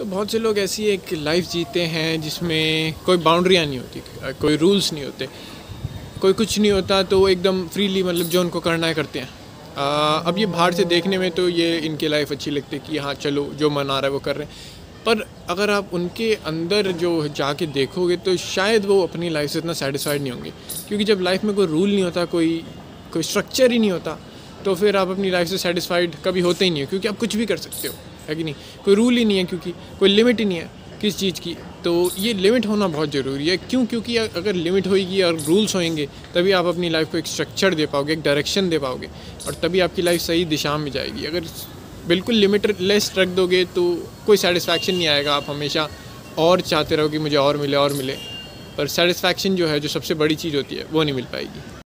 तो बहुत से लोग ऐसी एक लाइफ जीते हैं जिसमें कोई बाउंड्रियाँ नहीं होती कोई रूल्स नहीं होते। कोई कुछ नहीं होता तो वो एकदम फ्रीली मतलब जो उनको करना है करते हैं। आ, अब ये बाहर से देखने में तो ये इनकी लाइफ अच्छी लगती है कि हाँ चलो जो मन आ रहा है वो कर रहे हैं। पर अगर आप उनके अंदर जो जाके देखोगे तो शायद वो अपनी लाइफ से इतना सेटिस्फाइड नहीं होंगे। क्योंकि जब लाइफ में कोई रूल नहीं होता कोई कोई स्ट्रक्चर ही नहीं होता तो फिर आप अपनी लाइफ से सेटिस्फाइड कभी होते ही नहीं हो क्योंकि आप कुछ भी कर सकते हो। है कि नहीं? कोई रूल ही नहीं है क्योंकि, कोई लिमिट ही नहीं है किस चीज़ की। तो ये लिमिट होना बहुत ज़रूरी है। क्यों? क्योंकि अगर लिमिट होएगी और रूल्स होंगे तभी आप अपनी लाइफ को एक स्ट्रक्चर दे पाओगे, एक डायरेक्शन दे पाओगे और तभी आपकी लाइफ सही दिशा में जाएगी। अगर बिल्कुल लिमिट लेस रख दोगे तो कोई सेटिस्फैक्शन नहीं आएगा। आप हमेशा और चाहते रहो कि मुझे और मिले और मिले। पर सेटिस्फैक्शन जो है, जो सबसे बड़ी चीज़ होती है, वो नहीं मिल पाएगी।